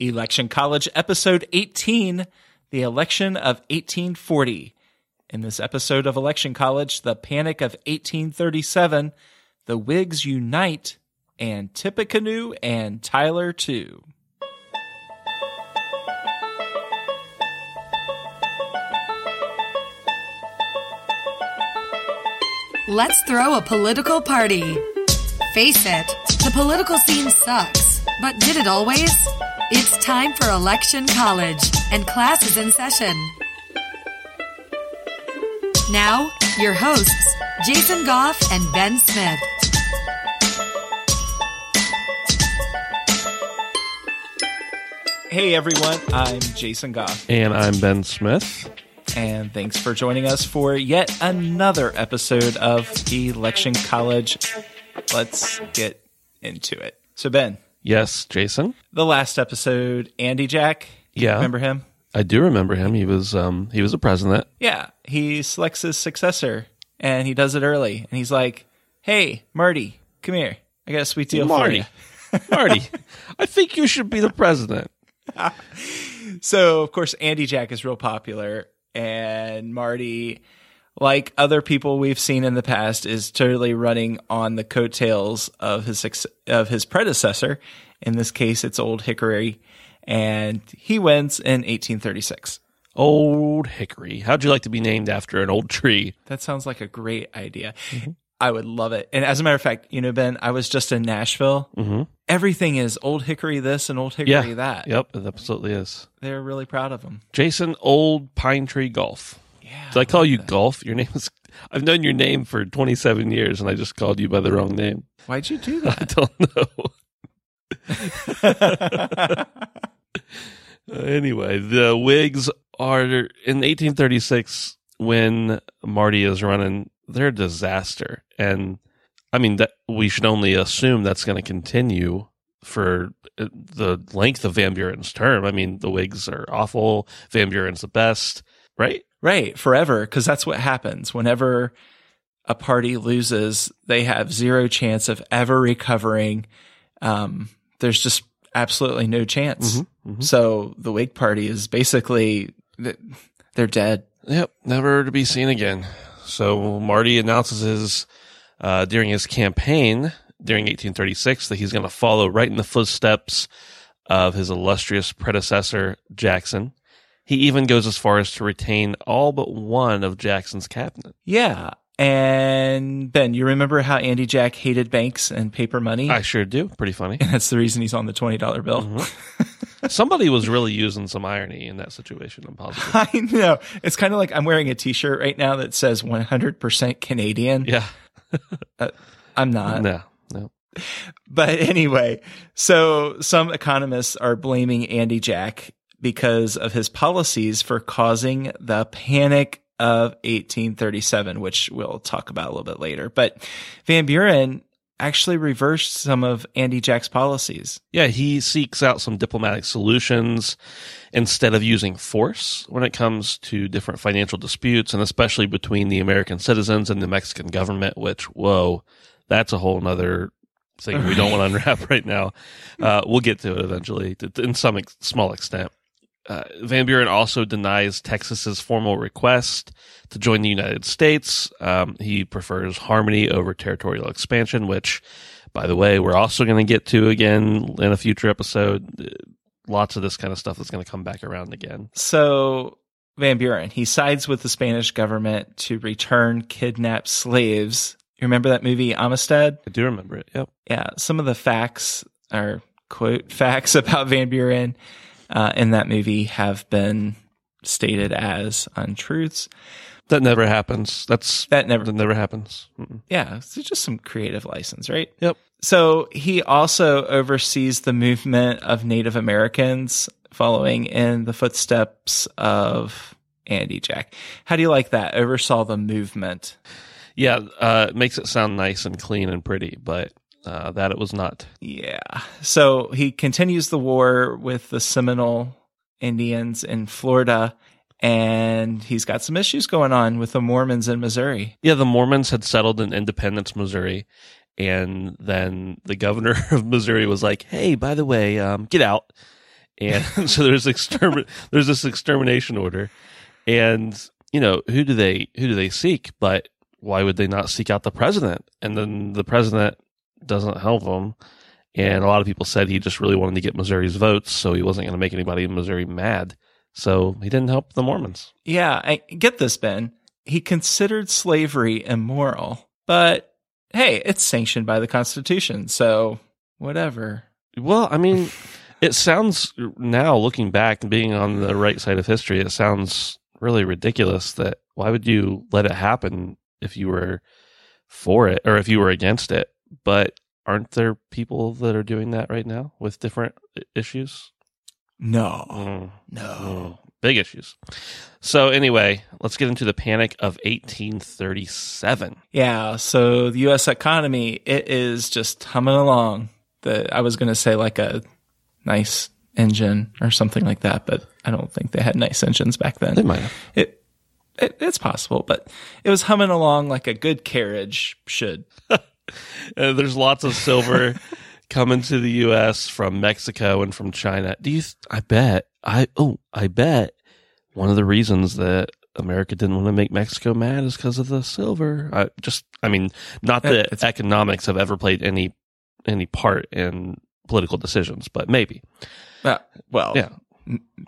Election College, episode 18, the election of 1840. In this episode of Election College, the panic of 1837, the Whigs unite, and Tippecanoe and Tyler too. Let's throw a political party. Face it, the political scene sucks. But did it always? It's time for Election College, and class is in session. Now, your hosts, Jason Goff and Ben Smith. Hey everyone, I'm Jason Goff, And I'm Ben Smith. and thanks for joining us for yet another episode of Election College. Let's get into it. So, Ben, Yes, Jason. the last episode, Andy Jack, Yeah. remember him? I do remember him. He was um he was a president. Yeah, he selects his successor and he does it early. And he's like, "Hey, Marty, come here. I got a sweet deal Marty. for you." Marty, I think you should be the president. So, of course, Andy Jack is real popular, and Marty, like other people we've seen in the past, is totally running on the coattails of his of his predecessor. In this case, it's Old Hickory, and he wins in 1836. Old Hickory. How'd you like to be named after an old tree? That sounds like a great idea. I would love it. And as a matter of fact, you know, Ben, I was just in Nashville. Mm-hmm. Everything is Old Hickory this and Old Hickory Yeah. that. Yep, it absolutely is. They're really proud of him. Jason Old Pine Tree Golf. Yeah. Did I call you Golf? Your name is I've known your name for 27 years and I just called you by the wrong name. Why'd you do that? I don't know. Anyway, the Whigs are in 1836 when Marty is running. They're a disaster, and I mean that we should only assume that's going to continue for uh, the length of Van Buren's term. I mean, the Whigs are awful. Van Buren's the best, right? Right, forever, because that's what happens. Whenever a party loses, they have zero chance of ever recovering. Um, there's just absolutely no chance. Mhm. So the Whig Party is basically they're dead. Yep, never to be seen again. So Marty announces his uh, during his campaign during 1836 that he's going to follow right in the footsteps of his illustrious predecessor Jackson. He even goes as far as to retain all but one of Jackson's cabinet. Yeah. And Ben, you remember how Andy Jack hated banks and paper money? I sure do. Pretty funny. and that's the reason he's on the twenty dollar bill. Mm-hmm. Somebody was really using some irony in that situation. I'm positive. I know. It's kind of like I'm wearing a T-shirt right now that says 100% Canadian. Yeah. I'm not. No. No. But anyway, so some economists are blaming Andy Jack because of his policies for causing the panic of 1837, which we'll talk about a little bit later. But Van Buren actually reversed some of Andy Jack's policies. Yeah, he seeks out some diplomatic solutions instead of using force when it comes to different financial disputes, and especially between the American citizens and the Mexican government, which, whoa, that's a whole nother thing we don't want to unwrap right now. Uh, we'll get to it eventually in some ex- small extent. Uh, Van Buren also denies Texas's formal request to join the United States. Um, he prefers harmony over territorial expansion, which, by the way, we're also going to get to again in a future episode. Uh, Lots of this kind of stuff is going to come back around again. So Van Buren, he sides with the Spanish government to return kidnapped slaves. You remember that movie Amistad? I do remember it. Yep. yeah, some of the facts are quote facts about Van Buren uh, in that movie have been stated as untruths. That never happens. That's That never, that never happens. Mm-mm. yeah, it's just some creative license, right? Yep. So he also oversees the movement of Native Americans following in the footsteps of Andy Jack. How do you like that? Oversaw the movement. Yeah, uh, it makes it sound nice and clean and pretty, but uh, that it was not. Yeah. So he continues the war with the Seminole Indians in Florida, and he's got some issues going on with the Mormons in Missouri. Yeah, the Mormons had settled in Independence, Missouri, and then the governor of Missouri was like, "Hey, by the way, um, get out." and so there's extermin- there's this extermination order, and you know who do they who do they seek? But why would they not seek out the president? And then the president doesn't help them. And a lot of people said he just really wanted to get Missouri's votes, so he wasn't going to make anybody in Missouri mad. So he didn't help the Mormons. Yeah, I get this, Ben. He considered slavery immoral, but hey, it's sanctioned by the Constitution, so whatever. Well, I mean, it sounds now looking back and being on the right side of history, it sounds really ridiculous that why would you let it happen if you were for it or if you were against it? But aren't there people that are doing that right now with different issues? No, Mm, no. mm, big issues. So anyway, let's get into the panic of 1837. Yeah, so the U.S. economy it is just humming along. The I was going to say like a nice engine or something like that, but I don't think they had nice engines back then. They might have. It, it it's possible, but it was humming along like a good carriage should. Uh, there's lots of silver coming to the U.S. from Mexico and from China. Do you? Th- I bet. I oh, I bet one of the reasons that America didn't want to make Mexico mad is because of the silver. I just, I mean, not that it's- economics have ever played any any part in political decisions, but maybe. Uh, well, Yeah.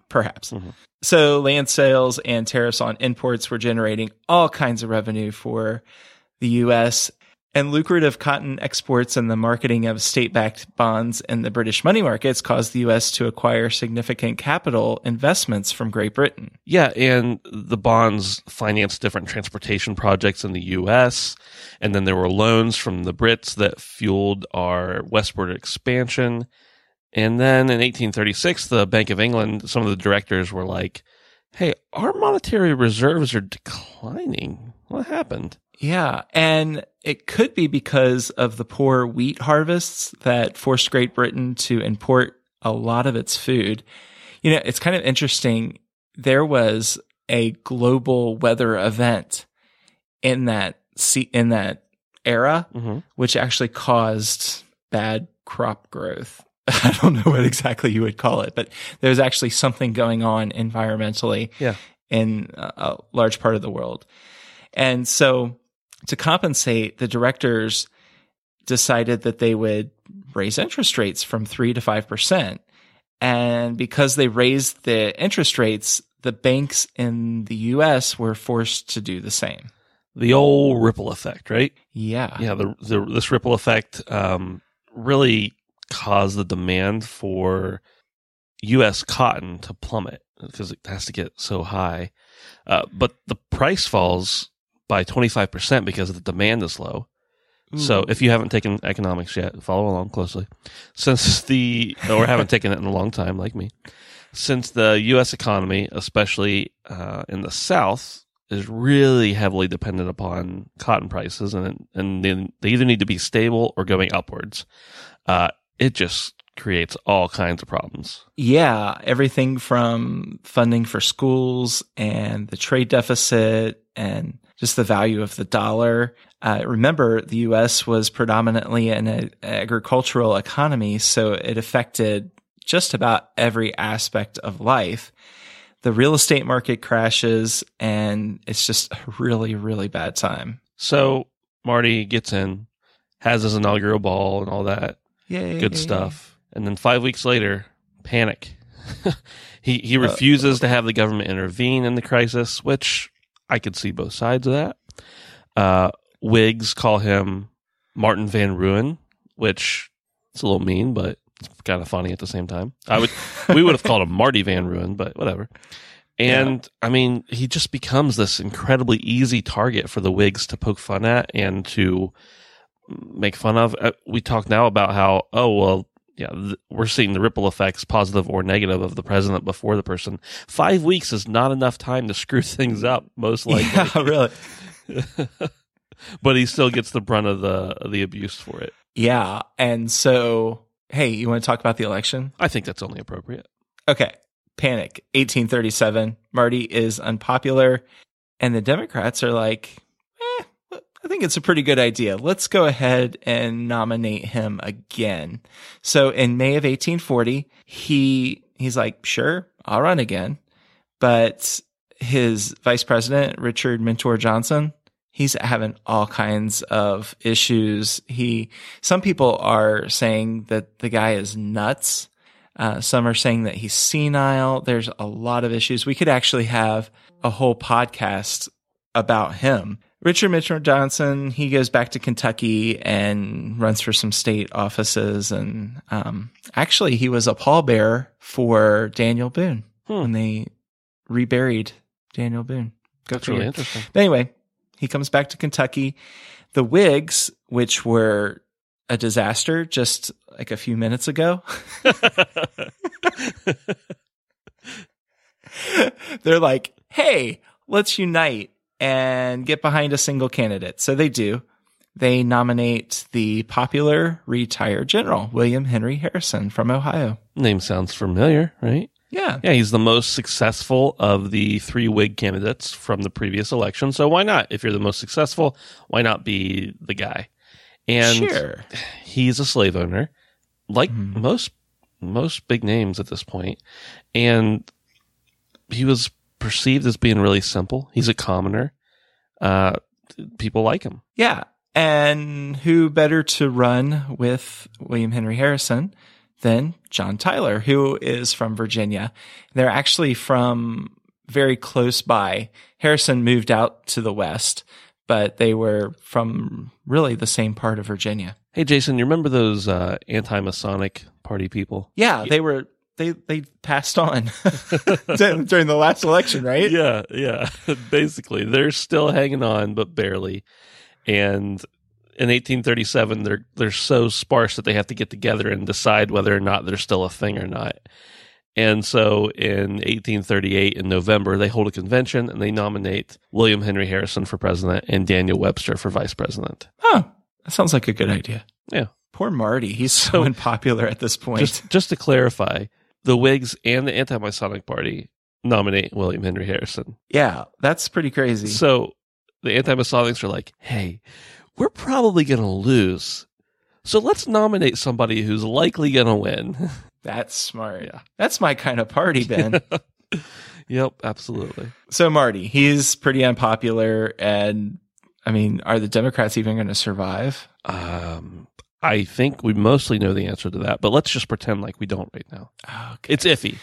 perhaps. Mhm. So land sales and tariffs on imports were generating all kinds of revenue for the U.S. And lucrative cotton exports and the marketing of state-backed bonds in the British money markets caused the U.S. to acquire significant capital investments from Great Britain. Yeah, and the bonds financed different transportation projects in the U.S., and then there were loans from the Brits that fueled our westward expansion. And then in 1836, the Bank of England, some of the directors were like, hey, our monetary reserves are declining. What happened? Yeah, and it could be because of the poor wheat harvests that forced Great Britain to import a lot of its food. You know, it's kind of interesting. There was a global weather event in that in that era, Mm-hmm. which actually caused bad crop growth. I don't know what exactly you would call it, but there's actually something going on environmentally Yeah. in a, a large part of the world. And so to compensate, the directors decided that they would raise interest rates from 3 to 5%. And because they raised the interest rates, the banks in the US were forced to do the same. The old ripple effect, right? Yeah. yeah, the, the this ripple effect um, really caused the demand for U.S. cotton to plummet because it has to get so high. Uh, but the price falls by twenty five percent because the demand is low. So if you haven't taken economics yet, follow along closely. Since the or haven't taken it in a long time, like me, since the U.S. economy, especially uh, in the South, is really heavily dependent upon cotton prices, and and then they either need to be stable or going upwards. Uh, it just creates all kinds of problems. Yeah, everything from funding for schools and the trade deficit and just the value of the dollar. Uh, remember, the U.S. was predominantly an agricultural economy, so it affected just about every aspect of life. The real estate market crashes, and it's just a really, really bad time. So Marty gets in, has his inaugural ball and all that. Yay. good stuff. And then five weeks later, panic. he he refuses to have the government intervene in the crisis, which I could see both sides of that. Uh, Whigs call him Martin Van Ruin, which it's a little mean, but it's kind of funny at the same time. I would we would have called him Marty Van Ruin, but whatever. And I mean, he just becomes this incredibly easy target for the Whigs to poke fun at and to make fun of. Uh, we talk now about how, oh, well, yeah, th- we're seeing the ripple effects, positive or negative, of the president before the person. Five weeks is not enough time to screw things up, most likely. Yeah, really. but he still gets the brunt of the of the abuse for it. Yeah. And so, hey, you want to talk about the election? I think that's only appropriate. Okay. Panic, 1837. Marty is unpopular. And the Democrats are like, I think it's a pretty good idea. Let's go ahead and nominate him again. So in May of 1840, he he's like, sure, I'll run again. But his vice president, Richard Mentor Johnson, he's having all kinds of issues. He, some people are saying that the guy is nuts. Uh, some are saying that he's senile. There's a lot of issues. We could actually have a whole podcast about him. Richard Mitchell Johnson, he goes back to Kentucky and runs for some state offices. And um, actually, he was a pallbearer for Daniel Boone Hmm. when they reburied Daniel Boone. Go That's really interesting. But anyway, he comes back to Kentucky. The Whigs, which were a disaster just like a few minutes ago, they're like, hey, let's unite and get behind a single candidate. So they do. They nominate the popular retired general, William Henry Harrison from Ohio. Name sounds familiar, right? Yeah. Yeah, he's the most successful of the three Whig candidates from the previous election. So why not? If you're the most successful, why not be the guy? And sure. he's a slave owner, like Mhm. most most big names at this point, and he was perceived as being really simple. He's a commoner. Uh, people like him. Yeah. And who better to run with William Henry Harrison than John Tyler, who is from Virginia? They're actually from very close by. Harrison moved out to the west, but they were from really the same part of Virginia. Hey, Jason, you remember those uh, anti-Masonic party people? Yeah, they were they they passed on during the last election, right? Yeah, yeah. Basically, they're still hanging on, but barely. And in 1837, they're they're so sparse that they have to get together and decide whether or not they're still a thing or not. And so, in 1838, in November, they hold a convention and they nominate William Henry Harrison for president and Daniel Webster for vice president. Oh, that sounds like a good idea. Yeah. Poor Marty. He's so, So- unpopular at this point. Just just to clarify, the Whigs and the Anti-Masonic Party nominate William Henry Harrison. yeah, that's pretty crazy. So the anti-Masonics are like, hey, we're probably going to lose. So let's nominate somebody who's likely going to win. That's smart. Yeah. That's my kind of party, Ben. yep, absolutely. so Marty, he's pretty unpopular and I mean, are the Democrats even going to survive? Um, I think we mostly know the answer to that, but let's just pretend like we don't right now. Okay. It's iffy.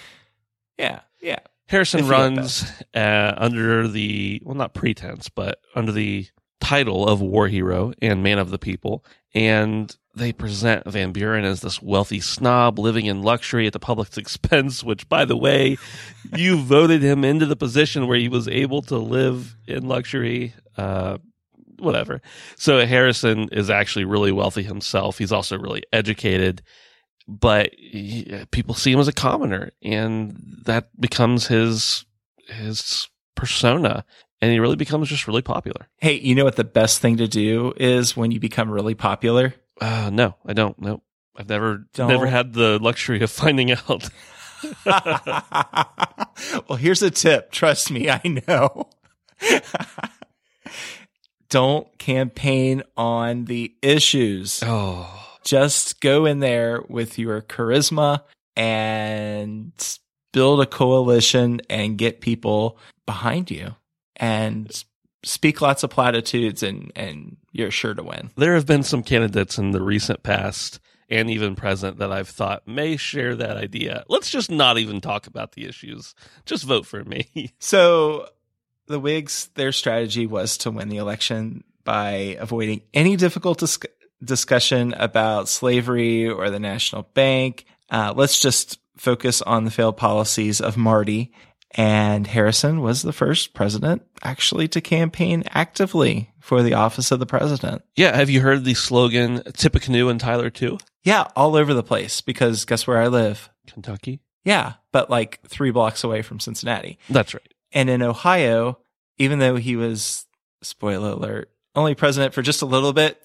yeah, yeah. Harrison Iffy runs uh, under the, well, not pretense, but under the title of war hero and man of the people. And they present Van Buren as this wealthy snob living in luxury at the public's expense, which, by the way, you voted him into the position where he was able to live in luxury. Uh, whatever. So Harrison is actually really wealthy himself. He's also really educated, but he, people see him as a commoner, and that becomes his his persona, and he really becomes just really popular. Hey, you know what the best thing to do is when you become really popular? Uh, no, I don't. No, I've never Don't. never had the luxury of finding out. well, here's a tip. Trust me, I know. Don't campaign on the issues. oh, Just go in there with your charisma and build a coalition and get people behind you and speak lots of platitudes and, and you're sure to win. there have been some candidates in the recent past and even present that I've thought may share that idea. Let's just not even talk about the issues. Just vote for me. So the Whigs, their strategy was to win the election by avoiding any difficult dis- discussion about slavery or the national bank. Uh, let's just focus on the failed policies of Marty. And Harrison was the first president actually to campaign actively for the office of the president. yeah, have you heard the slogan "Tippecanoe and Tyler too"? Yeah, all over the place because guess where I live? Kentucky. Yeah, but like three blocks away from Cincinnati. That's right. And in Ohio, even though he was, spoiler alert, only president for just a little bit,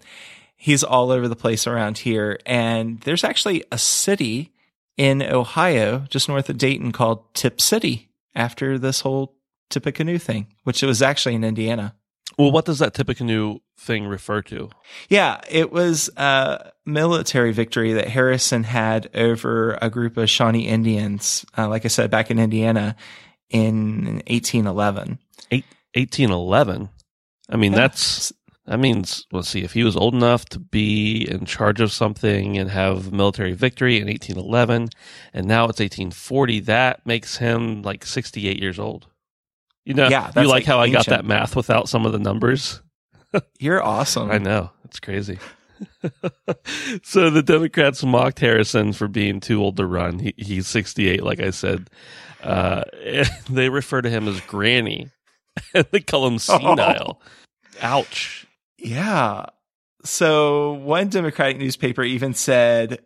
he's all over the place around here. And there's actually a city in Ohio, just north of Dayton, called Tipp City after this whole Tippecanoe thing, which was actually in Indiana. Well, what does that Tippecanoe thing refer to? Yeah, it was a military victory that Harrison had over a group of Shawnee Indians, uh, like I said, back in Indiana in 1811. Eight, 1811. I mean, Yeah. that's that means let's see if he was old enough to be in charge of something and have military victory in 1811 and now it's 1840 that makes him like 68 years old. You know, Yeah, you like, like how I got that math without some of the numbers? You're awesome. I know. It's crazy. so the Democrats mocked Harrison for being too old to run. He, he's 68, like I said. Uh, they refer to him as Granny. and they call him senile. Ouch. Yeah. So one Democratic newspaper even said,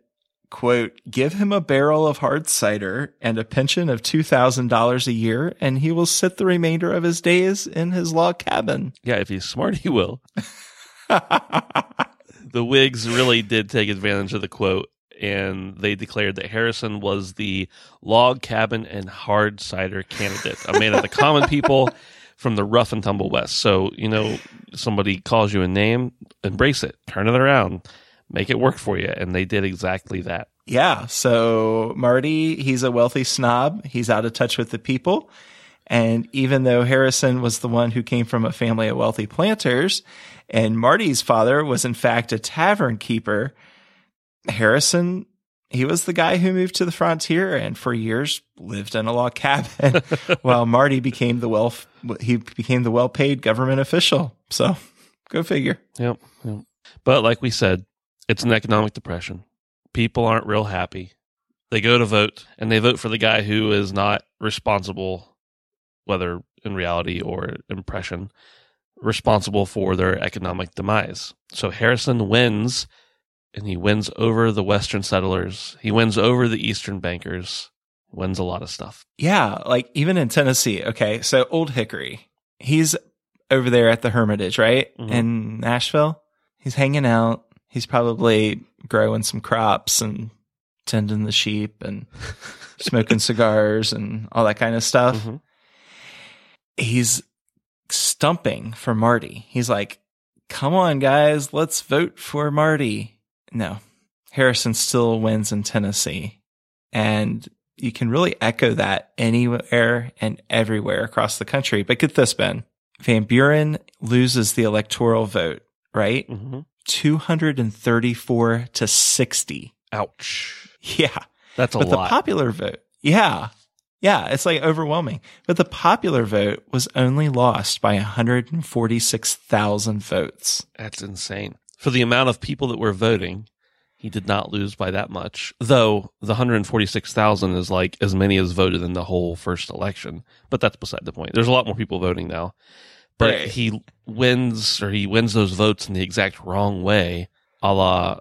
quote, give him a barrel of hard cider and a pension of $2,000 a year, and he will sit the remainder of his days in his log cabin. Yeah, if he's smart, he will. The Whigs really did take advantage of the quote, and they declared that Harrison was the log cabin and hard cider candidate, a man of the common people from the rough and tumble West. So, you know, somebody calls you a name, embrace it, turn it around, make it work for you. And they did exactly that. Yeah. So Marty, he's a wealthy snob. He's out of touch with the people. And even though Harrison was the one who came from a family of wealthy planters, and Marty's father was in fact a tavern keeper, Harrison, he was the guy who moved to the frontier and for years lived in a log cabin while Marty became the well he became the well-paid government official. So, go figure. Yep, yep. But like we said, it's an economic depression. People aren't real happy. They go to vote and they vote for the guy who is not responsible, whether in reality or impression, responsible for their economic demise. So Harrison wins and he wins over the Western settlers. He wins over the Eastern bankers, wins a lot of stuff. Yeah, like even in Tennessee. Okay, so Old Hickory, he's over there at the Hermitage, right? Mhm. In Nashville. He's hanging out. He's probably growing some crops and tending the sheep and smoking cigars and all that kind of stuff. Mhm. He's stumping for Marty. He's like, come on, guys, let's vote for Marty. No, Harrison still wins in Tennessee. And you can really echo that anywhere and everywhere across the country. But get this, Ben. Van Buren loses the electoral vote, right? Mhm. 234 to 60. Ouch. Yeah. That's a but the popular vote, yeah. Yeah, it's like overwhelming. But the popular vote was only lost by 146,000 votes. That's insane. For the amount of people that were voting, he did not lose by that much. Though the 146,000 is like as many as voted in the whole first election. But that's beside the point. There's a lot more people voting now. But Right. he wins or he wins those votes in the exact wrong way, a la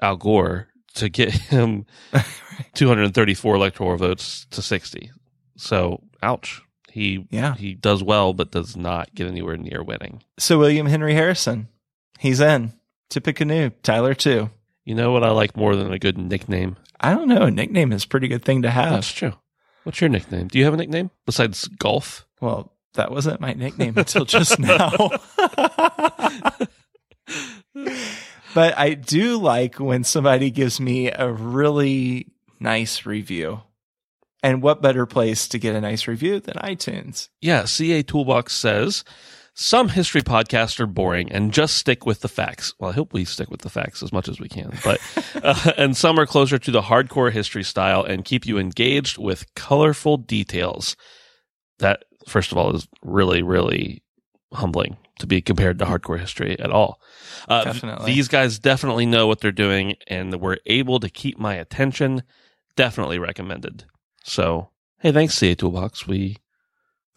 Al Gore, to get him 234 electoral votes to 60. So, ouch. He Yeah. he does well, but does not get anywhere near winning. So William Henry Harrison, he's in. Tippecanoe, Tyler too. You know what I like more than a good nickname? I don't know. A nickname is a pretty good thing to have. That's true. What's your nickname? Do you have a nickname besides golf? Well, that wasn't my nickname until just now. but I do like when somebody gives me a really nice review. And what better place to get a nice review than iTunes? Yeah, CA Toolbox says some history podcasts are boring and just stick with the facts. Well, I hope we stick with the facts as much as we can. But uh, and some are closer to the hardcore history style and keep you engaged with colorful details. That first of all is really really humbling to be compared to hardcore history at all. Uh, Definitely. These guys definitely know what they're doing and were able to keep my attention. Definitely recommended. So, hey, thanks, CA Toolbox. We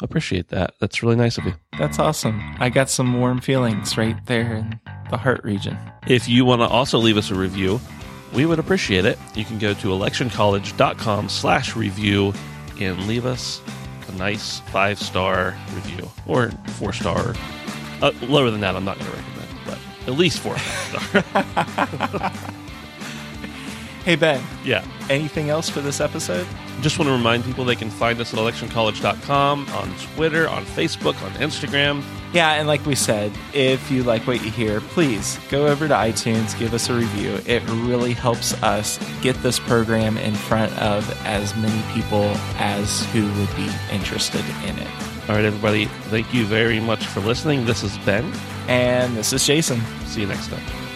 appreciate that. That's really nice of you. That's awesome. I got some warm feelings right there in the heart region. If you want to also leave us a review, we would appreciate it. You can go to electioncollege.com slash review and leave us a nice five star review or four star. Uh, lower than that, I'm not going to recommend, but at least four or five star. Hey, Ben, yeah. anything else for this episode? Just want to remind people they can find us at electioncollege.com, on Twitter, on Facebook, on Instagram. Yeah, and like we said, if you like what you hear, please go over to iTunes, give us a review. It really helps us get this program in front of as many people as who would be interested in it. All right, everybody, thank you very much for listening. This is Ben. And this is Jason. See you next time.